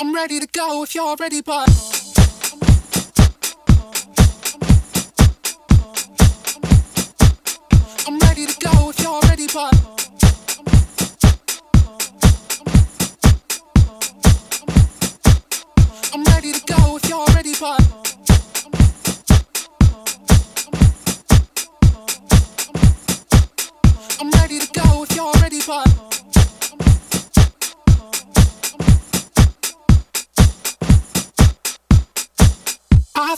I'm ready to go if you're ready, but.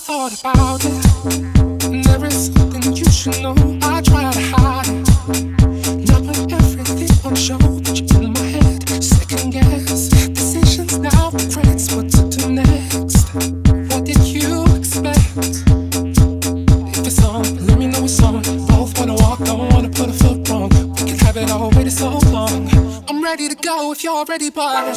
thought about it, and there is something you should know. I try to hide. already,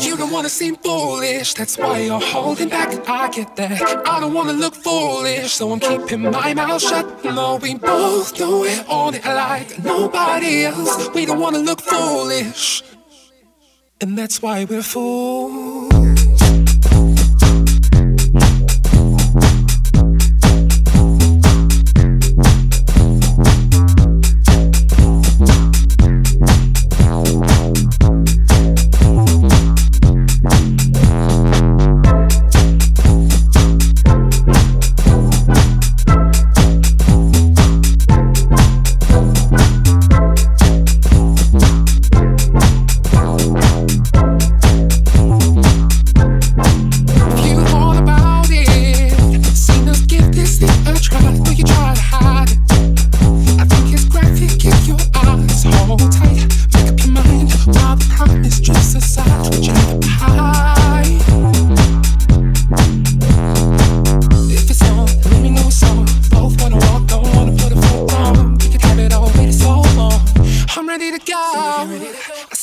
you don't wanna seem foolish. That's why you're holding back. I get that. I don't wanna look foolish, so I'm keeping my mouth shut. No, we both know it on it like nobody else. We don't wanna look foolish, and that's why we're fools.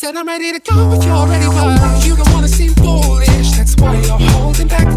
Said I'm ready to go, but you already were. You don't wanna seem foolish, that's why you're holding back.